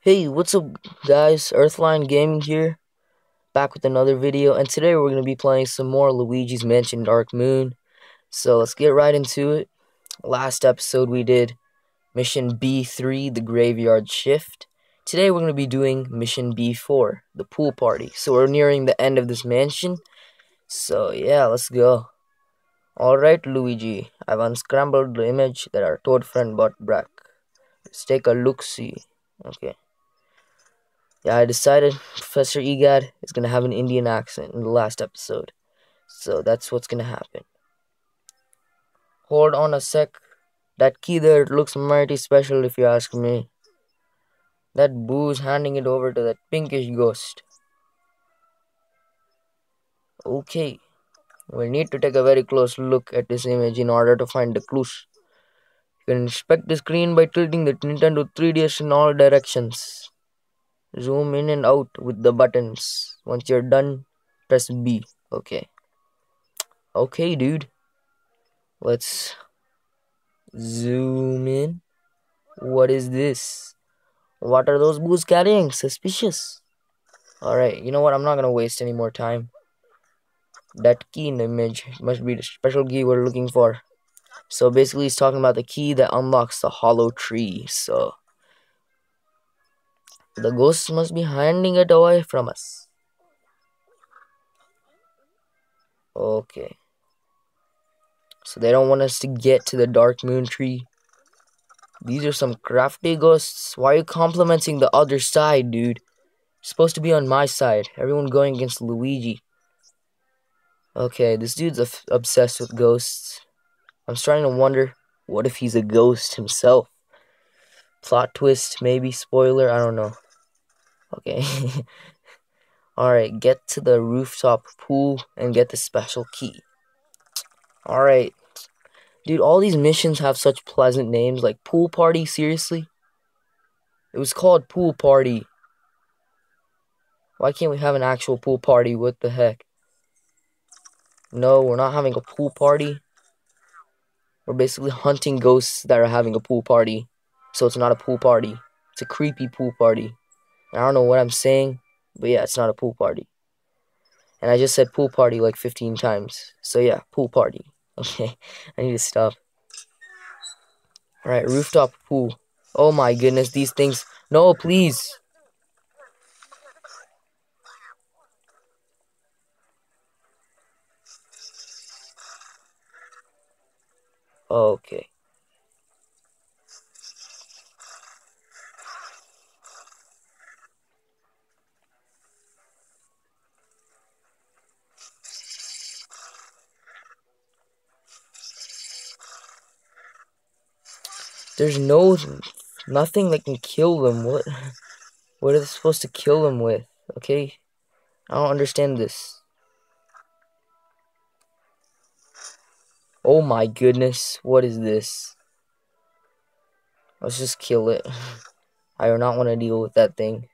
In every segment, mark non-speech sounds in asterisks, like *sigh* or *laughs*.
Hey, what's up guys? Earthline Gaming here, back with another video, and today we're going to be playing some more Luigi's Mansion Dark Moon. So let's get right into it. Last episode we did Mission B3, the Graveyard Shift. Today we're going to be doing Mission B4, the Pool Party. So we're nearing the end of this mansion. So yeah, let's go. Alright Luigi, I've unscrambled the image that our toad friend bought back. Let's take a look-see. Okay. Yeah, I decided Professor Egad is going to have an Indian accent in the last episode. So that's what's going to happen. Hold on a sec. That key there looks mighty special if you ask me. That boo's handing it over to that pinkish ghost. Okay. We'll need to take a very close look at this image in order to find the clues. You can inspect the screen by tilting the Nintendo 3DS in all directions. Zoom in and out with the buttons. Once you're done, press B. Okay. Okay, dude. Let's zoom in. What is this? What are those boos carrying? Suspicious. Alright, you know what? I'm not gonna waste any more time. That key in the image must be the special key we're looking for. So basically, he's talking about the key that unlocks the hollow tree. So the ghosts must be handing it away from us. Okay. So they don't want us to get to the Dark Moon Tree. These are some crafty ghosts. Why are you complimenting the other side, dude? You're supposed to be on my side. Everyone going against Luigi. Okay, this dude's obsessed with ghosts. I'm starting to wonder, what if he's a ghost himself? Plot twist, maybe, spoiler, I don't know. Okay. *laughs* Alright, get to the rooftop pool and get the special key. Alright. Dude, all these missions have such pleasant names, like Pool Party, seriously? It was called Pool Party. Why can't we have an actual pool party? What the heck? No, we're not having a pool party. We're basically hunting ghosts that are having a pool party. So it's not a pool party. It's a creepy pool party. I don't know what I'm saying, but yeah, it's not a pool party. And I just said pool party like 15 times. So yeah, pool party. *laughs* Okay, I need to stop. Alright, rooftop pool. Oh my goodness, these things. No, please. Okay. There's no nothing that can kill them. What what are they supposed to kill them with? Okay? I don't understand this. Oh my goodness, what is this? Let's just kill it. *laughs* I do not want to deal with that thing.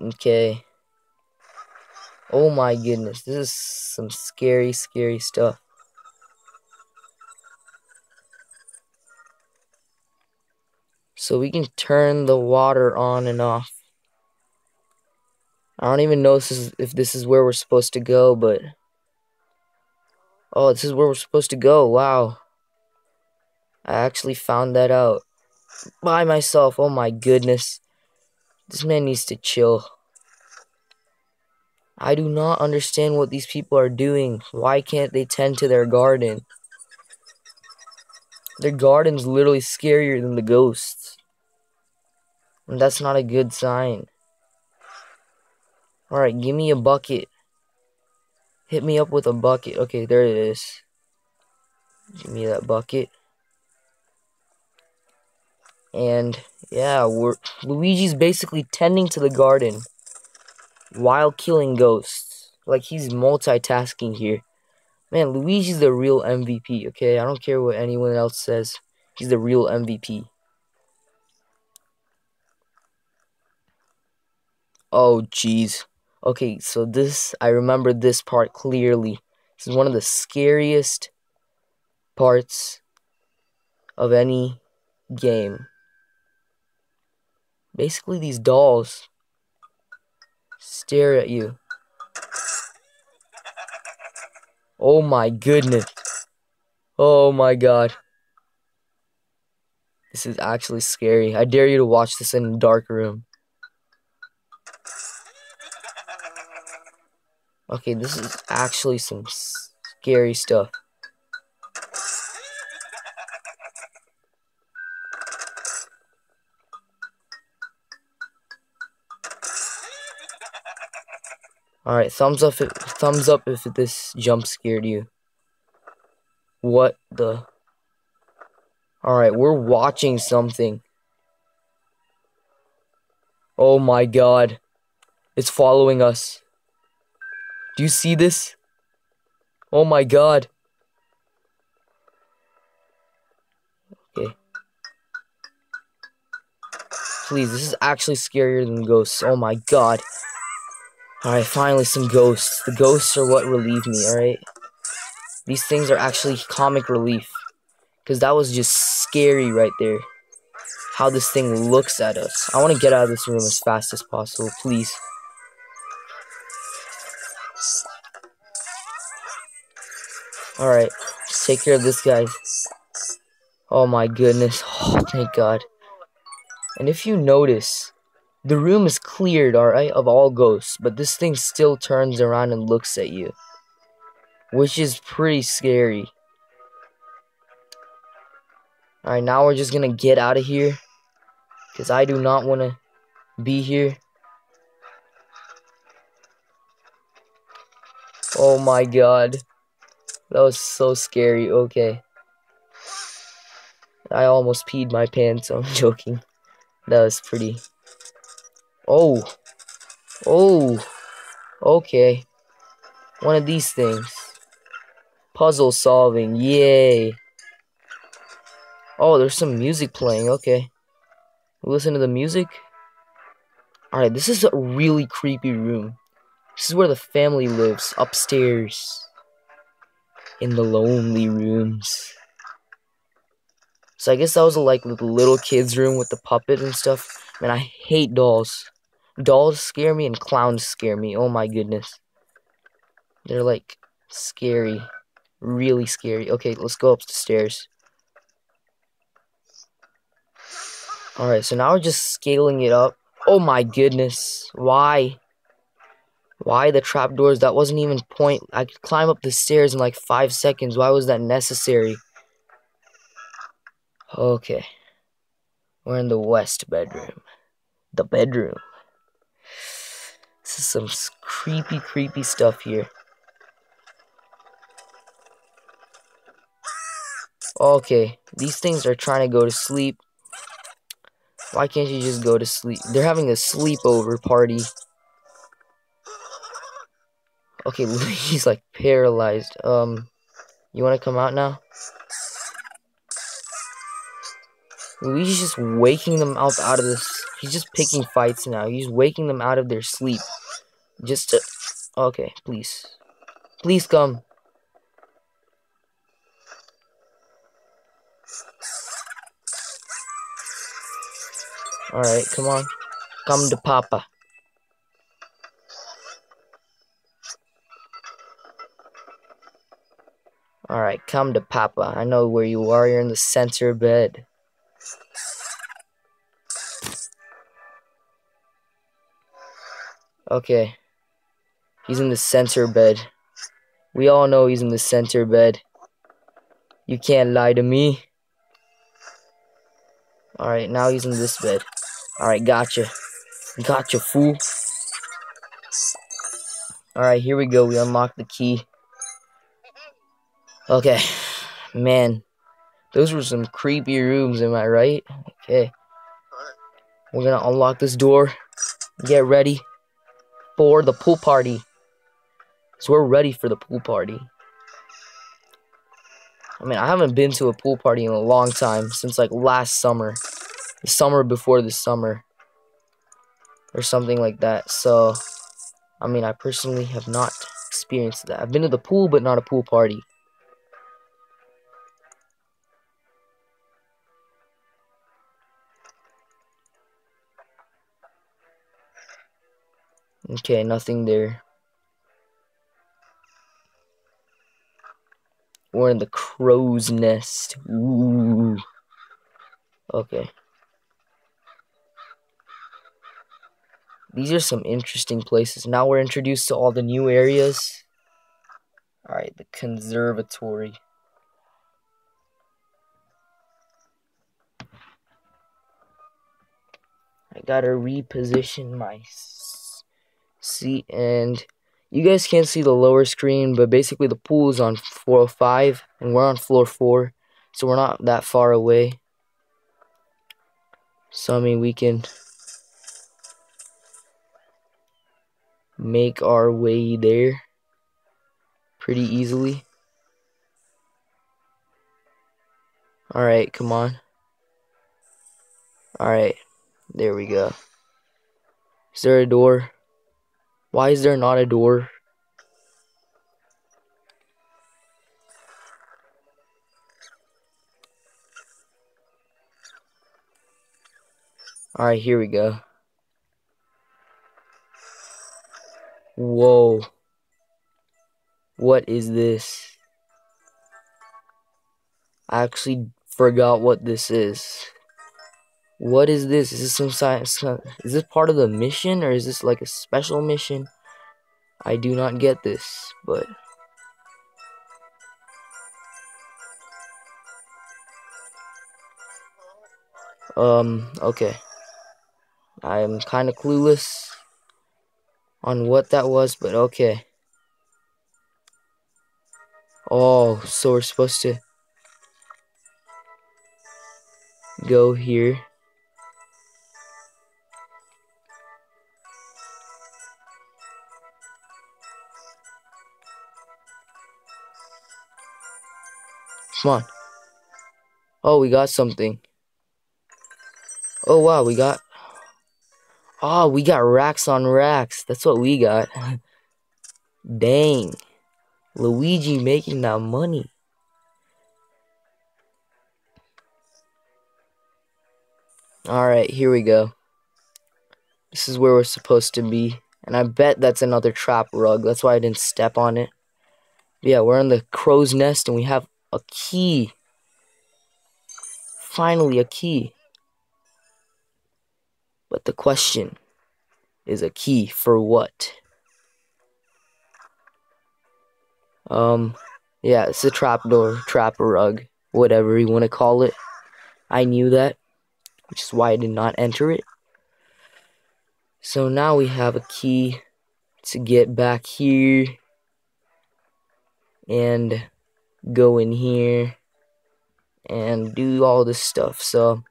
Okay. Oh my goodness, this is some scary, scary stuff. So we can turn the water on and off. I don't even know if this is, if this is where we're supposed to go, but... Oh, this is where we're supposed to go, wow. I actually found that out. By myself, oh my goodness. This man needs to chill. I do not understand what these people are doing. Why can't they tend to their garden? Their garden's literally scarier than the ghosts. And that's not a good sign. Alright, give me a bucket. Hit me up with a bucket. Okay, there it is. Give me that bucket. And, yeah, we're Luigi's basically tending to the garden while killing ghosts. Like he's multitasking here. Man, Luigi's the real MVP, okay? I don't care what anyone else says. He's the real MVP. Oh, jeez. Okay, so this, I remember this part clearly. This is one of the scariest parts of any game. Basically, these dolls stare at you. Oh my goodness. Oh my god. This is actually scary. I dare you to watch this in a dark room. Okay, this is actually some scary stuff. Alright, thumbs up if, thumbs up if this jump scared you. What the? Alright, we're watching something. Oh my god. It's following us. Do you see this? Oh my god. Okay. Please, this is actually scarier than ghosts. Oh my god. Alright, finally some ghosts. The ghosts are what relieve me, alright? These things are actually comic relief. Because that was just scary right there. How this thing looks at us. I want to get out of this room as fast as possible, please. Alright, just take care of this guy. Oh my goodness. Oh, *sighs* thank God. And if you notice, the room is cleared, alright, of all ghosts, but this thing still turns around and looks at you. Which is pretty scary. Alright, now we're just gonna get out of here. Because I do not want to be here. Oh my god. That was so scary. Okay. I almost peed my pants. *laughs* I'm joking. That was pretty Oh. Oh. Okay. One of these things. Puzzle solving. Yay. Oh, there's some music playing. Okay. Listen to the music. Alright, this is a really creepy room. This is where the family lives. Upstairs. In the lonely rooms. So I guess that was like the little kid's room with the puppet and stuff. Man, I hate dolls. Dolls scare me and clowns scare me. Oh my goodness. They're like scary. Really scary. Okay, let's go up the stairs. Alright, so now we're just scaling it up. Oh my goodness. Why? Why the trapdoors? That wasn't even point. I could climb up the stairs in like five seconds. Why was that necessary? Okay. We're in the west bedroom. The bedroom. This is some creepy, creepy stuff here. Okay, these things are trying to go to sleep. Why can't you just go to sleep? They're having a sleepover party. Okay, *laughs* he's like paralyzed. Um, you want to come out now? Luigi's just waking them up out of this. He's just picking fights now. He's waking them out of their sleep. Just to... Okay, please. Please come. Alright, come on. Come to Papa. Alright, come to Papa. I know where you are. You're in the center bed. Okay. He's in the center bed. We all know he's in the center bed. You can't lie to me. Alright, now he's in this bed. Alright, gotcha. Gotcha, fool. Alright, here we go. We unlock the key. Okay. Man. Those were some creepy rooms, am I right? Okay. We're gonna unlock this door. Get ready for the pool party. So we're ready for the pool party. I mean, I haven't been to a pool party in a long time, since like last summer. The summer before the summer. Or something like that. So, I mean, I personally have not experienced that. I've been to the pool, but not a pool party. Okay, nothing there. We're in the crow's nest. Ooh. Okay. These are some interesting places. Now we're introduced to all the new areas. Alright, the conservatory. I gotta reposition my seat and you guys can't see the lower screen but basically the pool is on 405 and we're on floor 4 so we're not that far away so I mean we can make our way there pretty easily alright come on alright there we go. Is there a door? Why is there not a door? Alright, here we go. Whoa. What is this? I actually forgot what this is. What is this? Is this some science? Is this part of the mission or is this like a special mission? I do not get this, but. Um, okay. I am kind of clueless on what that was, but okay. Oh, so we're supposed to go here. Come on. Oh, we got something. Oh, wow, we got... Oh, we got racks on racks. That's what we got. *laughs* Dang. Luigi making that money. Alright, here we go. This is where we're supposed to be. And I bet that's another trap rug. That's why I didn't step on it. Yeah, we're in the crow's nest and we have a key. Finally, a key. But the question is a key for what? Um, yeah, it's a trapdoor, trap rug, whatever you want to call it. I knew that, which is why I did not enter it. So now we have a key to get back here. And go in here and do all this stuff. So,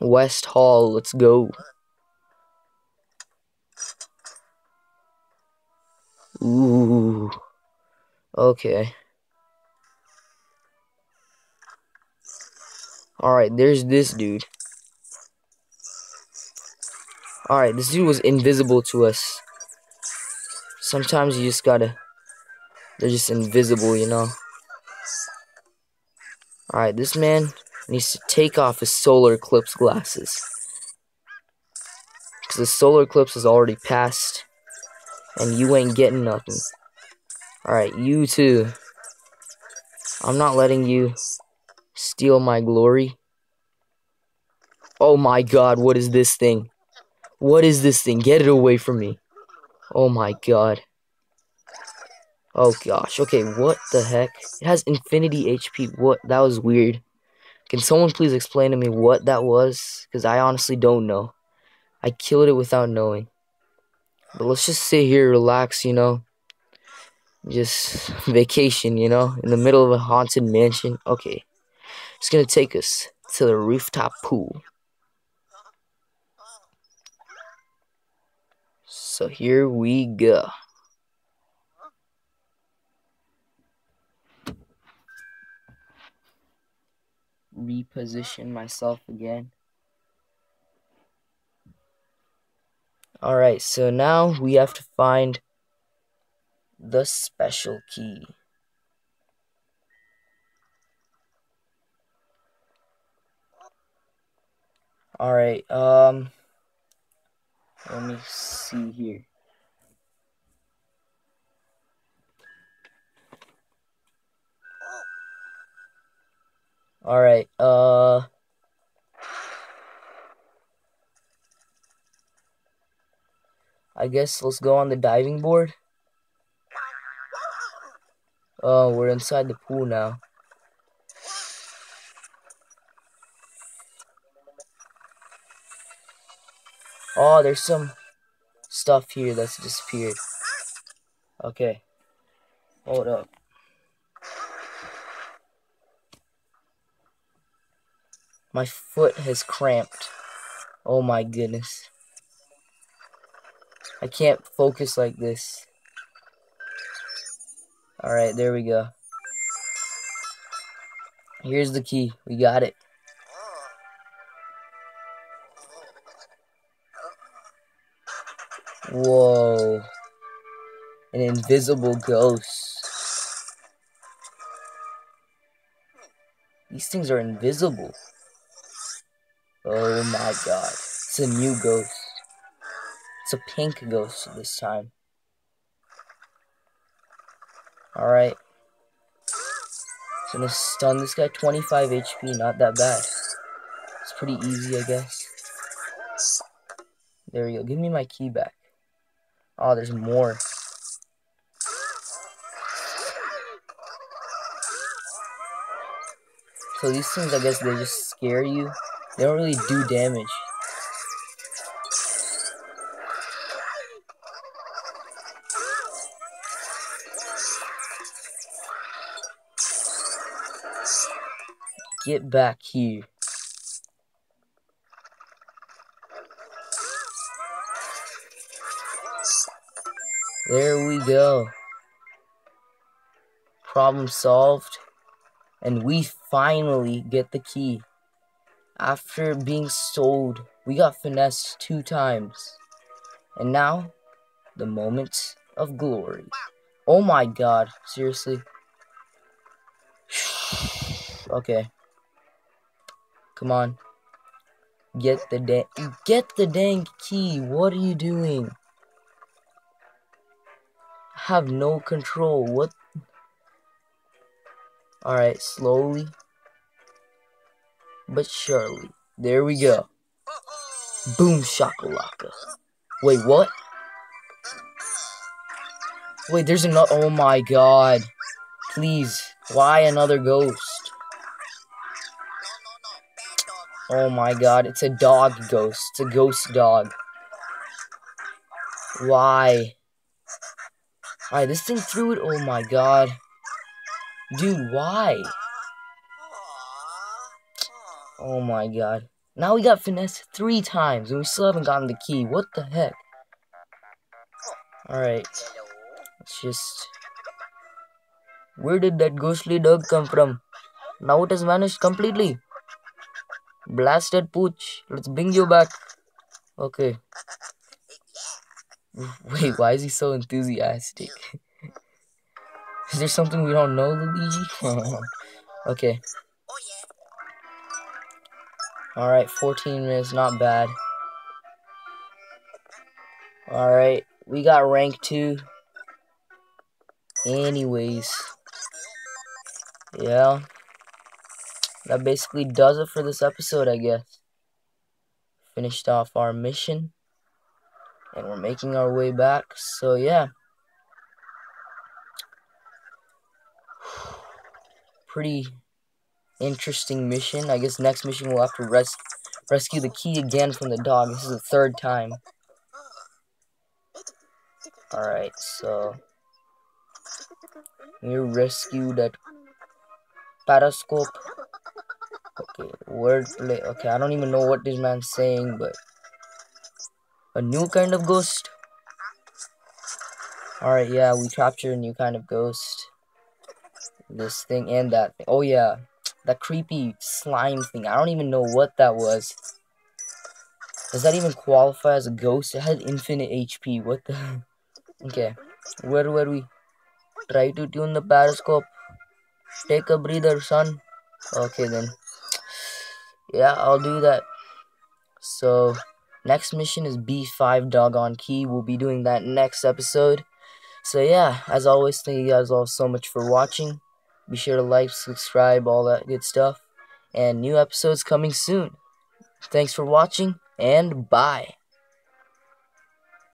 West Hall, let's go. Ooh. Okay. Alright, there's this dude. Alright, this dude was invisible to us. Sometimes you just gotta... They're just invisible, you know? Alright, this man needs to take off his solar eclipse glasses. Because the solar eclipse has already passed. And you ain't getting nothing. Alright, you too. I'm not letting you steal my glory. Oh my god, what is this thing? What is this thing? Get it away from me. Oh my god. Oh gosh, okay, what the heck? It has infinity HP, what? That was weird. Can someone please explain to me what that was? Because I honestly don't know. I killed it without knowing. But let's just sit here, relax, you know? Just *laughs* vacation, you know? In the middle of a haunted mansion. Okay. It's gonna take us to the rooftop pool. So here we go. Reposition myself again. Alright, so now we have to find the special key. Alright, um, let me see here. Alright, uh... I guess let's go on the diving board. Oh, we're inside the pool now. Oh, there's some stuff here that's disappeared. Okay. Hold up. My foot has cramped. Oh my goodness. I can't focus like this. Alright, there we go. Here's the key. We got it. Whoa. An invisible ghost. These things are invisible. Oh my god. It's a new ghost. It's a pink ghost this time. Alright. Gonna stun this guy. 25 HP, not that bad. It's pretty easy, I guess. There we go. Give me my key back. Oh, there's more. So these things, I guess, they just scare you. They don't really do damage. Get back here. There we go. Problem solved. And we finally get the key. After being sold, we got finessed two times. And now, the moment of glory. Oh my god, seriously? *sighs* okay. Come on. Get the dang get the dang key. What are you doing? I have no control. What? Alright, slowly. But surely. There we go. Boom shakalaka. Wait, what? Wait, there's another. Oh my god. Please. Why another ghost? Oh my god. It's a dog ghost. It's a ghost dog. Why? Alright, this thing threw it. Oh my god. Dude, why? Oh my god. Now we got finesse three times and we still haven't gotten the key. What the heck? Alright. Let's just... Where did that ghostly dog come from? Now it has vanished completely. Blasted pooch. Let's bring you back. Okay. *laughs* Wait, why is he so enthusiastic? *laughs* is there something we don't know, Luigi? *laughs* okay. Alright, 14 minutes, not bad. Alright, we got rank 2. Anyways. Yeah. That basically does it for this episode, I guess. Finished off our mission and we're making our way back. So yeah. *sighs* Pretty interesting mission. I guess next mission we'll have to res rescue the key again from the dog. This is the third time. Alright, so we rescue that periscope. Okay, wordplay. Okay, I don't even know what this man's saying, but a new kind of ghost. Alright, yeah, we captured a new kind of ghost. This thing and that. Oh, yeah. That creepy slime thing. I don't even know what that was. Does that even qualify as a ghost? It had infinite HP. What the... *laughs* okay. Where were we? Try to tune the periscope. Take a breather, son. Okay, then. Yeah, I'll do that. So... Next mission is B5 Doggone Key. We'll be doing that next episode. So yeah, as always, thank you guys all so much for watching. Be sure to like, subscribe, all that good stuff. and new episodes coming soon. Thanks for watching, and bye.